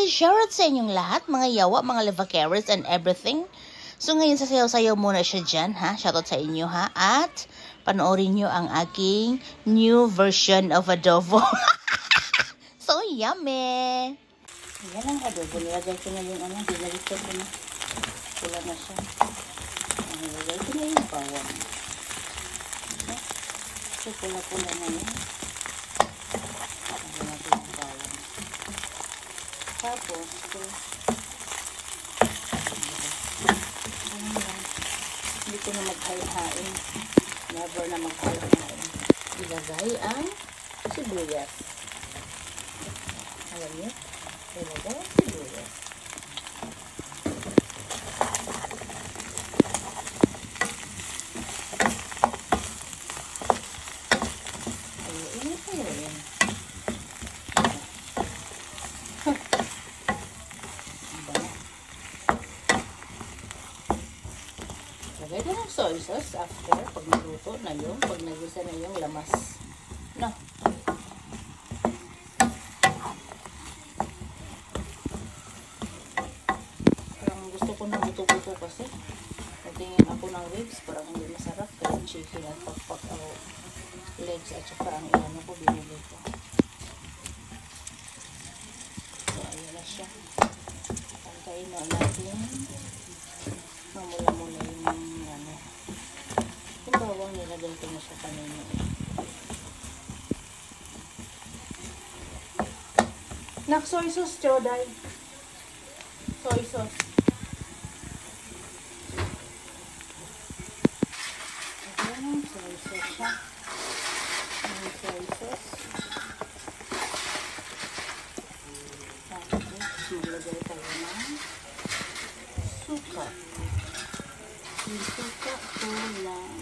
Mary shoutout sa inyong lahat, mga yawa, mga levacares and everything. So ngayon sasayaw-sayaw muna siya dyan, ha? Shoutout sa inyo, ha? At panoorin nyo ang aking new version of adobo. so yummy! Yan ang adobo. Nilagay ko na yung ano, dinalito ko na. Pula na siya. Nilagay ko na yung bawang. So pula-pula na yan. Lagyan natin yung bawang. Ito. Ganun lang. Hindi ko na maghahain. Never na maghahain. Ilagay ang sibuyas. Alam niyo? Ilagay ang sibuyas. Sauce after pag naluto na yung pag nagisa na yung lamas. No. Parang gusto ko ng buto-buto kasi. Natingin ako ng ribs, parang hindi masarap. Kaya chicken at pakpak ako legs at saka ang ilan ko binili ko. So, ayan na siya. Pantayin na natin mamula muna yung ano nilagay ko na sa kanina. Nak, soy sauce, Choday. Soy sauce. Soy sauce siya. Soy sauce. Tapos, maglagay tayo ng suka. Yung suka ko lang.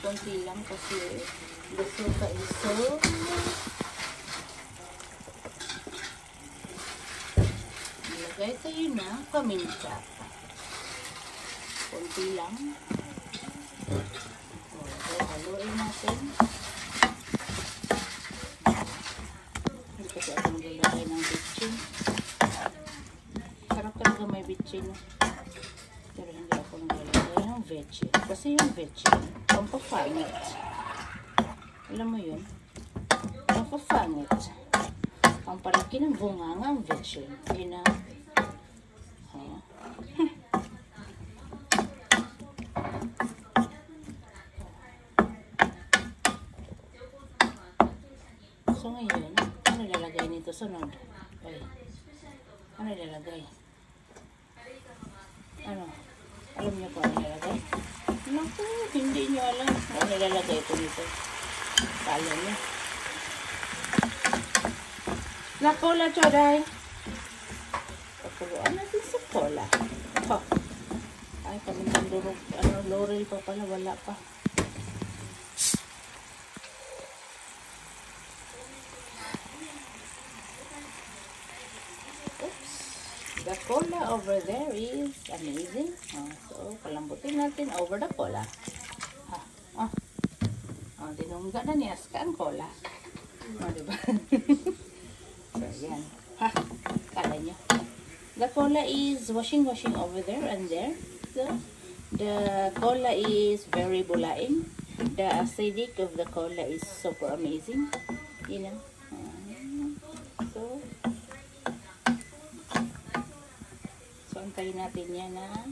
Kunti lang kasi the suka is so Ilagay tayo na paminta. Kunti lang. Okay, haluin natin. Kasi ako maglalagay ng bitchin. Sarap talaga may bitchin. Pero hindi ako naglalagay ng vetchin. Kasi yung vetchin, pampapangit. Alam mo yun? Pampapangit. Pampariki ng bunganga ang vetchin. Yun na. Oh. So ngayon, ano lalagay nito sunod? Ay, ano lalagay? Ano? Alam niyo kung ano lalagay? Naku, hindi niyo alam. Ano lalagay ko nito? Kala niyo. Na cola, choday. Pakuluan natin sa cola. Ha. Ay, kami ng durog. Ano, laurel pa pala. Wala pa. The cola over there is amazing. Oh, so, palambutin natin over the cola. Ha, oh. Oh, dinungga na ni Aska ang cola. Oh, diba? so, yan. Ha, kala nyo. The cola is washing, washing over there and there. So, the cola is very bulaing. The acidic of the cola is super amazing. You know. Uh, so, So, antayin natin yan na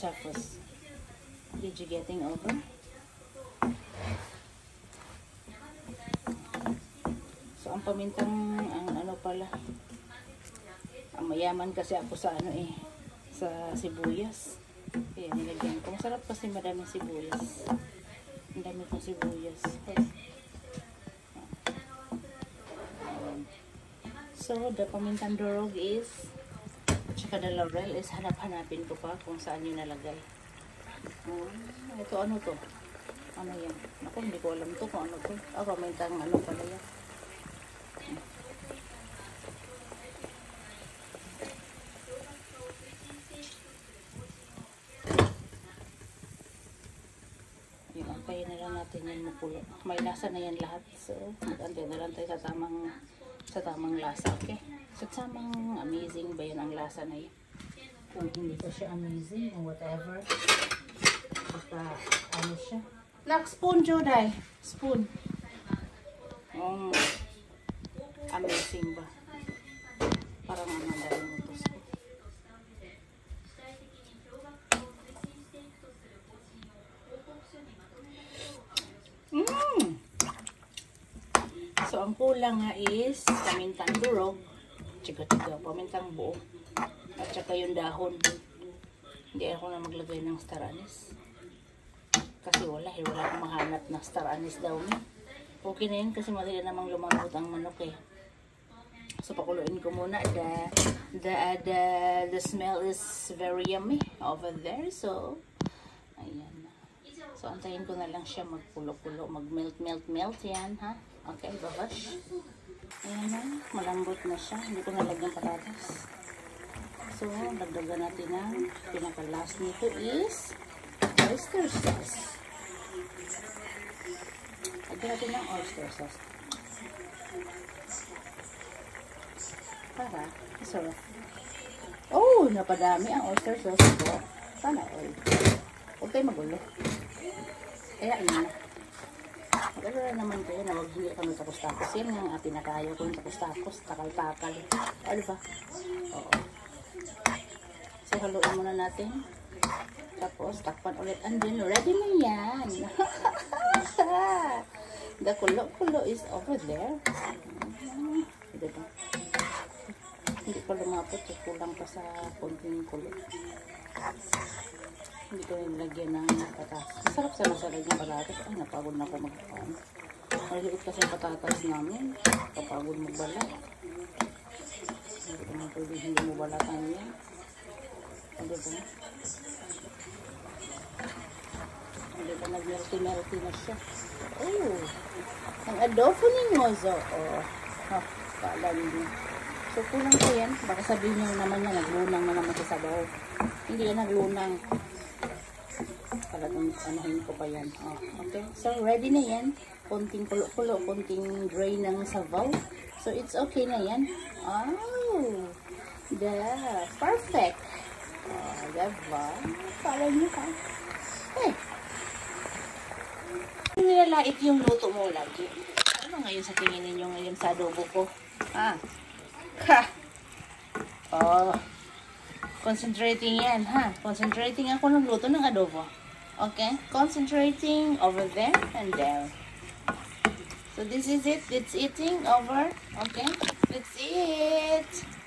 tapos. Did you getting over? So, ang pamintang, ang ano pala, ang mayaman kasi ako sa ano eh, sa sibuyas. Kaya nilagyan ko. Masarap kasi madaming sibuyas. Ang dami kong sibuyas. So, the pamintang durog is Tsaka the laurel is hanap-hanapin ko pa kung saan yung nalagay. Hmm, ito ano to? Ano yan? Ako hindi ko alam to kung ano to. Ako may tang ano pala yan. Yung antayin na lang natin yan mapulo. May lasa na yan lahat. So, mag-antay na lang tayo sa tamang sa tamang lasa, okay? Sa tamang ang lasa na yun? Kung hindi pa siya amazing or whatever. Basta ano siya. Nak, spoon, Joday. Spoon. Um, amazing ba? Parang ang mandarin mo to. Mmm! So, ang kulang nga is pamintang durog, tsika-tsika, pamintang buo, at saka yung dahon. Hindi ako na maglagay ng star anise. Kasi wala, eh, wala akong mahanap na star anise daw. Eh. Okay na yun kasi madali namang lumambot ang manok eh. So, pakuluin ko muna. The, the, the, the smell is very yummy over there. So, ayan. So, antayin ko na lang siya magpulo-pulo, mag-melt, melt, melt yan, ha? Okay, babash. Ayan na, malambot na siya. Hindi ko nalagyan patatas. So, dagdagan natin ang pinaka-last nito is oyster sauce. Lagyan natin ng oyster sauce. Para, sarap. Oh, napadami ang oyster sauce ko. Sana all. Huwag kayo magulo. Kaya yun na. Magano na naman kayo na huwag hindi kami tapos-tapos. Yan ang pinakayo ko yung tapos-tapos. Takal-takal. O, di ba? Oo. Haluin muna natin. Tapos, takpan ulit. And then, ready na yan. The kulo-kulo is over there. Diba? Hindi pa lumapot. So, kulang pa sa konting kulo. Hindi ko yung lagyan ng patatas. Masarap sa lagyan patatas. Ay, napagod na ako magpapaan. Maliit kasi yung patatas namin. Kapagod magbalat. Hindi ko na pwede hindi mo balatan yan. Hindi ba? Hindi ba nag-melty-melty na siya? Oh! Ang adobo ni Mozo. Oh. Ha, kala niyo. So, kulang ko yan. Baka sabihin niyo naman niya, naglunang na naman sa sabaw. Hindi yan naglunang. Talagang anahin ko pa yan. Oh, okay. So, ready na yan. Konting kulo-kulo, konting dry ng sabaw. So, it's okay na yan. Oh! The perfect. Diba? Kala niyo ka. Eh. Nilalait yung luto mo lagi. Ano ngayon sa tingin ninyo ngayon sa adobo ko? Ah. Ha! Oh. Concentrating yan, ha? Concentrating ako ng luto ng adobo. Okay? Concentrating over there and there. So this is it. It's eating over. Okay? Let's eat.